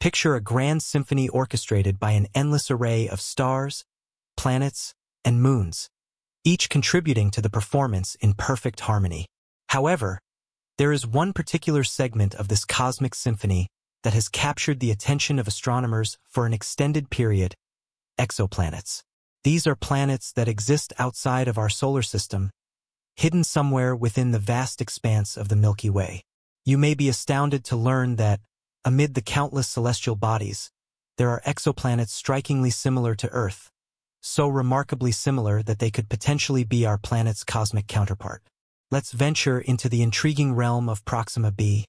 Picture a grand symphony orchestrated by an endless array of stars, planets, and moons, each contributing to the performance in perfect harmony. However, there is one particular segment of this cosmic symphony that has captured the attention of astronomers for an extended period, exoplanets. These are planets that exist outside of our solar system, hidden somewhere within the vast expanse of the Milky Way. You may be astounded to learn that, amid the countless celestial bodies, there are exoplanets strikingly similar to Earth, so remarkably similar that they could potentially be our planet's cosmic counterpart. Let's venture into the intriguing realm of Proxima b,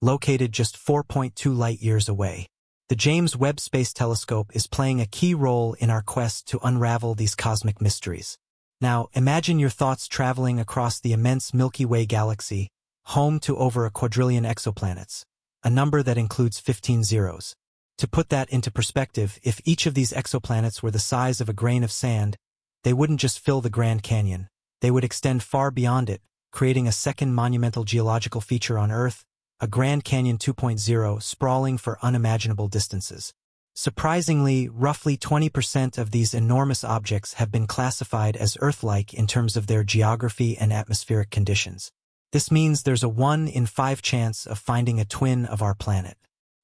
located just 4.2 light-years away. The James Webb Space Telescope is playing a key role in our quest to unravel these cosmic mysteries. Now, imagine your thoughts traveling across the immense Milky Way galaxy, home to over a quadrillion exoplanets, a number that includes 15 zeros. To put that into perspective, if each of these exoplanets were the size of a grain of sand, they wouldn't just fill the Grand Canyon, they would extend far beyond it, creating a second monumental geological feature on Earth, a Grand Canyon 2.0 sprawling for unimaginable distances. Surprisingly, roughly 20% of these enormous objects have been classified as Earth-like in terms of their geography and atmospheric conditions. This means there's a 1 in 5 chance of finding a twin of our planet.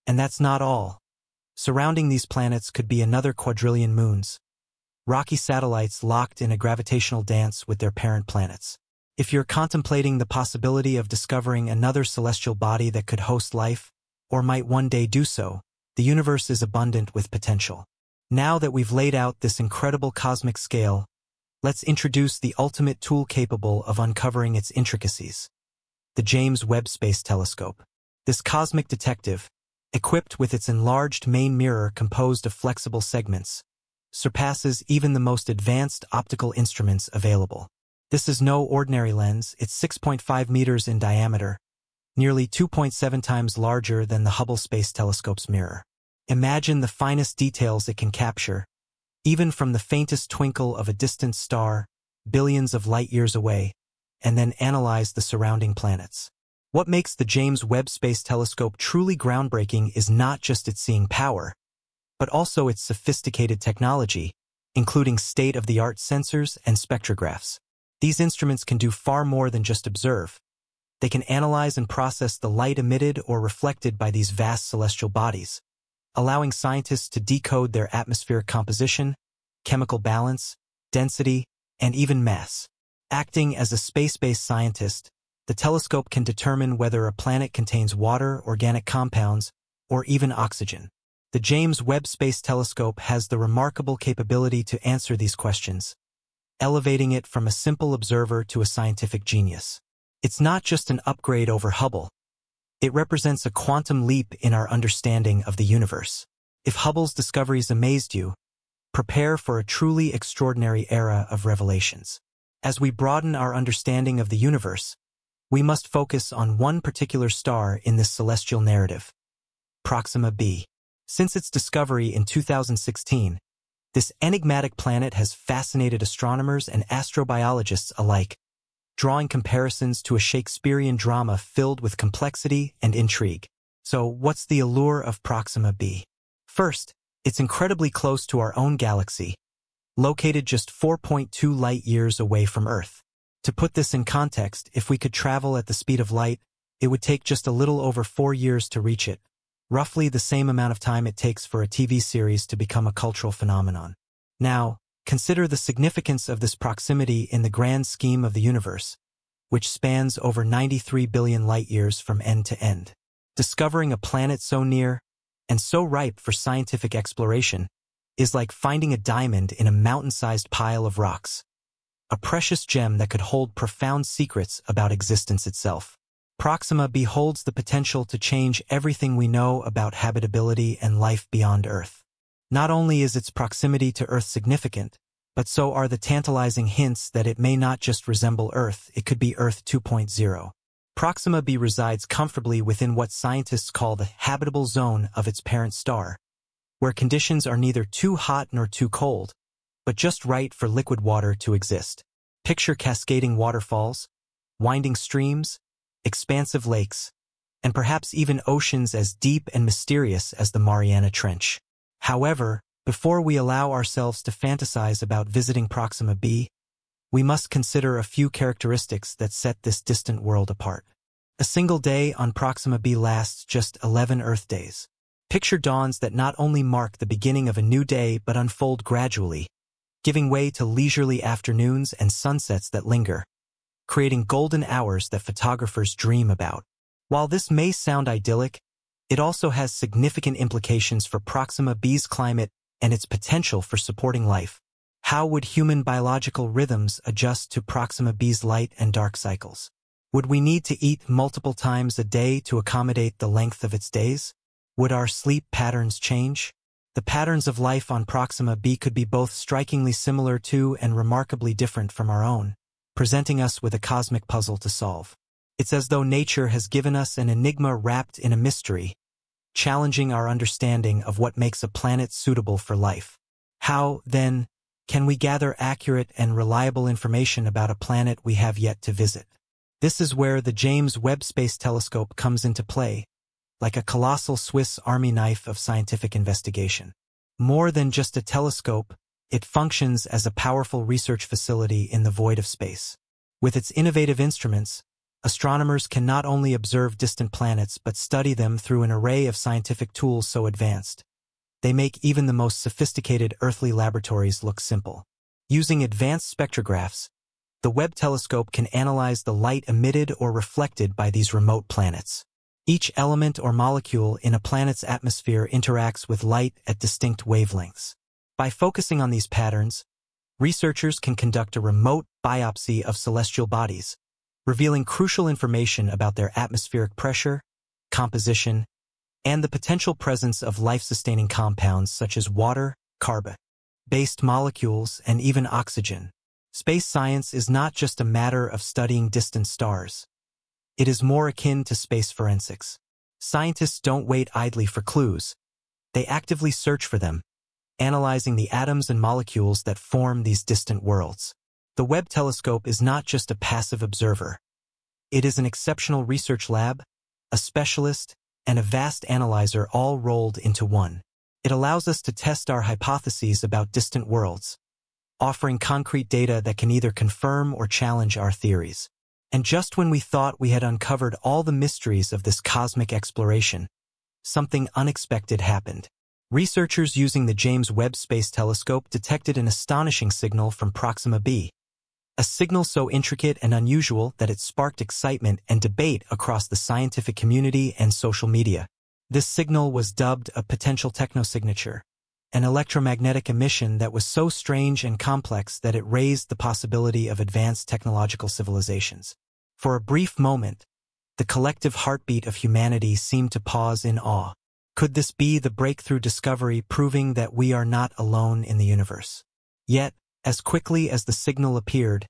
And that's not all. Surrounding these planets could be another quadrillion moons, rocky satellites locked in a gravitational dance with their parent planets. If you're contemplating the possibility of discovering another celestial body that could host life, or might one day do so, the universe is abundant with potential. Now that we've laid out this incredible cosmic scale, let's introduce the ultimate tool capable of uncovering its intricacies. The James Webb Space Telescope. This cosmic detective, equipped with its enlarged main mirror composed of flexible segments, surpasses even the most advanced optical instruments available. This is no ordinary lens, it's 6.5 meters in diameter, nearly 2.7 times larger than the Hubble Space Telescope's mirror. Imagine the finest details it can capture, even from the faintest twinkle of a distant star, billions of light-years away, and then analyze the surrounding planets. What makes the James Webb Space Telescope truly groundbreaking is not just its seeing power, but also its sophisticated technology, including state-of-the-art sensors and spectrographs. These instruments can do far more than just observe. They can analyze and process the light emitted or reflected by these vast celestial bodies, allowing scientists to decode their atmospheric composition, chemical balance, density, and even mass. Acting as a space-based scientist, the telescope can determine whether a planet contains water, organic compounds, or even oxygen. The James Webb Space Telescope has the remarkable capability to answer these questions, elevating it from a simple observer to a scientific genius. It's not just an upgrade over Hubble. It represents a quantum leap in our understanding of the universe. If Hubble's discoveries amazed you, prepare for a truly extraordinary era of revelations. As we broaden our understanding of the universe, we must focus on one particular star in this celestial narrative, Proxima b. Since its discovery in 2016, this enigmatic planet has fascinated astronomers and astrobiologists alike, drawing comparisons to a Shakespearean drama filled with complexity and intrigue. So what's the allure of Proxima b? First, it's incredibly close to our own galaxy, located just 4.2 light-years away from Earth. To put this in context, if we could travel at the speed of light, it would take just a little over four years to reach it, roughly the same amount of time it takes for a TV series to become a cultural phenomenon. Now, consider the significance of this proximity in the grand scheme of the universe, which spans over 93 billion light-years from end to end. Discovering a planet so near and so ripe for scientific exploration is like finding a diamond in a mountain-sized pile of rocks, a precious gem that could hold profound secrets about existence itself. Proxima b holds the potential to change everything we know about habitability and life beyond Earth. Not only is its proximity to Earth significant, but so are the tantalizing hints that it may not just resemble Earth, it could be Earth 2.0. Proxima b resides comfortably within what scientists call the habitable zone of its parent star, where conditions are neither too hot nor too cold, but just right for liquid water to exist. Picture cascading waterfalls, winding streams, expansive lakes, and perhaps even oceans as deep and mysterious as the Mariana Trench. However, before we allow ourselves to fantasize about visiting Proxima b, we must consider a few characteristics that set this distant world apart. A single day on Proxima b lasts just 11 Earth days. Picture dawns that not only mark the beginning of a new day but unfold gradually, giving way to leisurely afternoons and sunsets that linger, creating golden hours that photographers dream about. While this may sound idyllic, it also has significant implications for Proxima b's climate and its potential for supporting life. How would human biological rhythms adjust to Proxima b's light and dark cycles? Would we need to eat multiple times a day to accommodate the length of its days? Would our sleep patterns change? The patterns of life on Proxima b could be both strikingly similar to and remarkably different from our own, presenting us with a cosmic puzzle to solve. It's as though nature has given us an enigma wrapped in a mystery, challenging our understanding of what makes a planet suitable for life. How, then, can we gather accurate and reliable information about a planet we have yet to visit? This is where the James Webb Space Telescope comes into play, like a colossal Swiss army knife of scientific investigation. More than just a telescope, it functions as a powerful research facility in the void of space. With its innovative instruments, astronomers can not only observe distant planets but study them through an array of scientific tools so advanced. They make even the most sophisticated earthly laboratories look simple. Using advanced spectrographs, the Webb telescope can analyze the light emitted or reflected by these remote planets. Each element or molecule in a planet's atmosphere interacts with light at distinct wavelengths. By focusing on these patterns, researchers can conduct a remote biopsy of celestial bodies, revealing crucial information about their atmospheric pressure, composition, and the potential presence of life-sustaining compounds such as water, carbon-based molecules, and even oxygen. Space science is not just a matter of studying distant stars. It is more akin to space forensics. Scientists don't wait idly for clues. They actively search for them, analyzing the atoms and molecules that form these distant worlds. The Webb telescope is not just a passive observer. It is an exceptional research lab, a specialist, and a vast analyzer all rolled into one. It allows us to test our hypotheses about distant worlds, offering concrete data that can either confirm or challenge our theories. And just when we thought we had uncovered all the mysteries of this cosmic exploration, something unexpected happened. Researchers using the James Webb Space Telescope detected an astonishing signal from Proxima b, a signal so intricate and unusual that it sparked excitement and debate across the scientific community and social media. This signal was dubbed a potential technosignature, an electromagnetic emission that was so strange and complex that it raised the possibility of advanced technological civilizations. For a brief moment, the collective heartbeat of humanity seemed to pause in awe. Could this be the breakthrough discovery proving that we are not alone in the universe? Yet, as quickly as the signal appeared,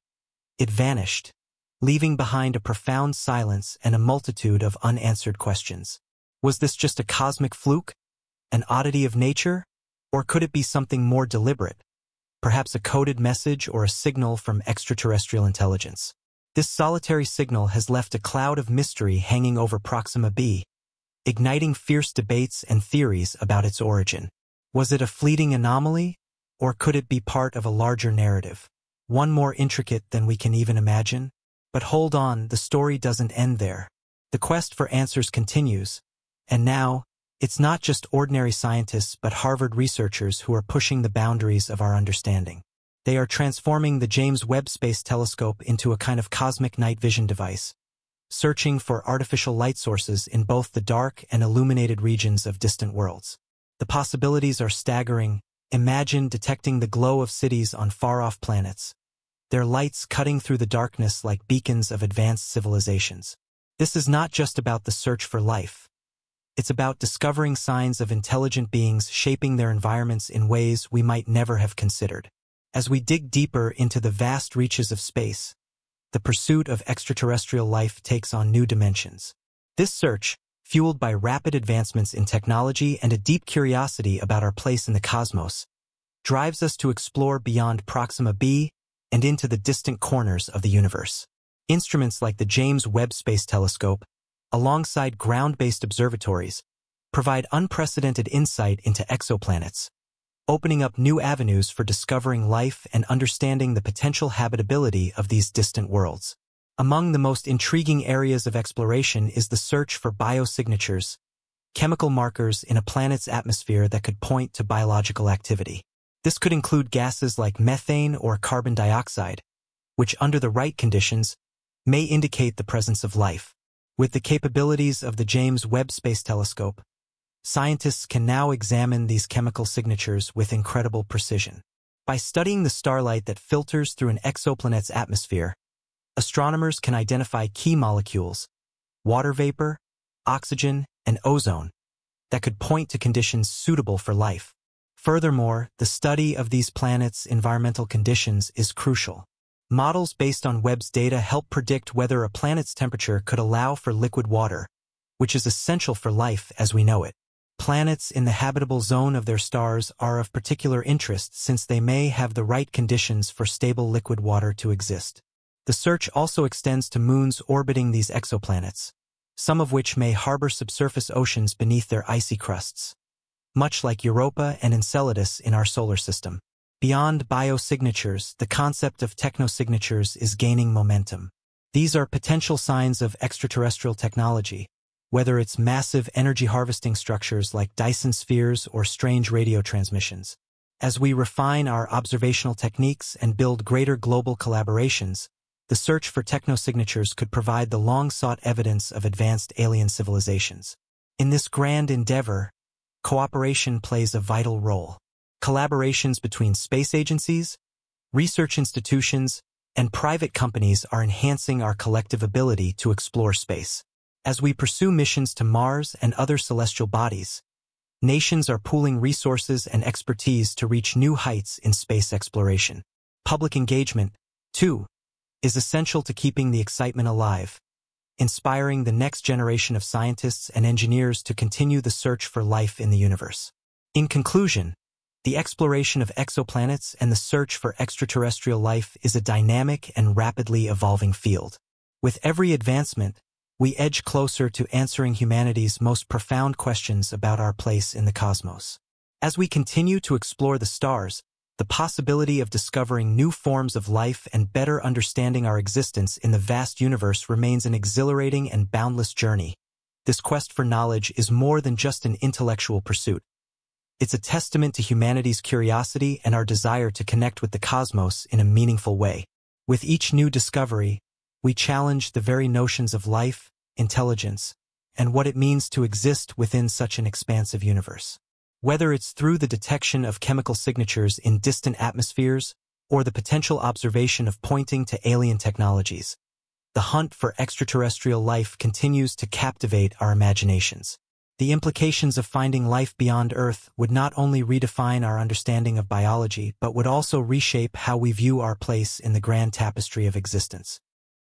it vanished, leaving behind a profound silence and a multitude of unanswered questions. Was this just a cosmic fluke? An oddity of nature? Or could it be something more deliberate? Perhaps a coded message or a signal from extraterrestrial intelligence. This solitary signal has left a cloud of mystery hanging over Proxima b, igniting fierce debates and theories about its origin. Was it a fleeting anomaly, or could it be part of a larger narrative? One more intricate than we can even imagine? But hold on, the story doesn't end there. The quest for answers continues. And now, it's not just ordinary scientists but Harvard researchers who are pushing the boundaries of our understanding. They are transforming the James Webb Space Telescope into a kind of cosmic night vision device, searching for artificial light sources in both the dark and illuminated regions of distant worlds. The possibilities are staggering, Imagine detecting the glow of cities on far-off planets, their lights cutting through the darkness like beacons of advanced civilizations. This is not just about the search for life. It's about discovering signs of intelligent beings shaping their environments in ways we might never have considered. As we dig deeper into the vast reaches of space, the pursuit of extraterrestrial life takes on new dimensions. This search, fueled by rapid advancements in technology and a deep curiosity about our place in the cosmos, drives us to explore beyond Proxima b and into the distant corners of the universe. Instruments like the James Webb Space Telescope alongside ground-based observatories, provide unprecedented insight into exoplanets, opening up new avenues for discovering life and understanding the potential habitability of these distant worlds. Among the most intriguing areas of exploration is the search for biosignatures, chemical markers in a planet's atmosphere that could point to biological activity. This could include gases like methane or carbon dioxide, which under the right conditions may indicate the presence of life. With the capabilities of the James Webb Space Telescope, scientists can now examine these chemical signatures with incredible precision. By studying the starlight that filters through an exoplanet's atmosphere, astronomers can identify key molecules, water vapor, oxygen, and ozone, that could point to conditions suitable for life. Furthermore, the study of these planets' environmental conditions is crucial. Models based on Webb's data help predict whether a planet's temperature could allow for liquid water, which is essential for life as we know it. Planets in the habitable zone of their stars are of particular interest since they may have the right conditions for stable liquid water to exist. The search also extends to moons orbiting these exoplanets, some of which may harbor subsurface oceans beneath their icy crusts, much like Europa and Enceladus in our solar system. Beyond biosignatures, the concept of technosignatures is gaining momentum. These are potential signs of extraterrestrial technology, whether it's massive energy harvesting structures like Dyson spheres or strange radio transmissions. As we refine our observational techniques and build greater global collaborations, the search for technosignatures could provide the long-sought evidence of advanced alien civilizations. In this grand endeavor, cooperation plays a vital role. Collaborations between space agencies, research institutions, and private companies are enhancing our collective ability to explore space. As we pursue missions to Mars and other celestial bodies, nations are pooling resources and expertise to reach new heights in space exploration. Public engagement, too, is essential to keeping the excitement alive, inspiring the next generation of scientists and engineers to continue the search for life in the universe. In conclusion, the exploration of exoplanets and the search for extraterrestrial life is a dynamic and rapidly evolving field. With every advancement, we edge closer to answering humanity's most profound questions about our place in the cosmos. As we continue to explore the stars, the possibility of discovering new forms of life and better understanding our existence in the vast universe remains an exhilarating and boundless journey. This quest for knowledge is more than just an intellectual pursuit. It's a testament to humanity's curiosity and our desire to connect with the cosmos in a meaningful way. With each new discovery, we challenge the very notions of life, intelligence, and what it means to exist within such an expansive universe. Whether it's through the detection of chemical signatures in distant atmospheres or the potential observation of pointing to alien technologies, the hunt for extraterrestrial life continues to captivate our imaginations. The implications of finding life beyond Earth would not only redefine our understanding of biology, but would also reshape how we view our place in the grand tapestry of existence.